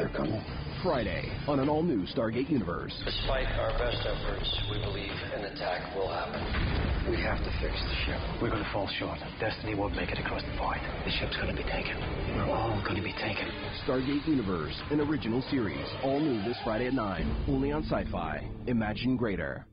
They're coming. Friday on an all-new Stargate Universe. Despite our best efforts, we believe an attack will happen. We have to fix the ship. We're going to fall short. Destiny won't make it across the void. The ship's going to be taken. We're all going to be taken. Stargate Universe, an original series, all new this Friday at 9, only on Syfy. Imagine greater.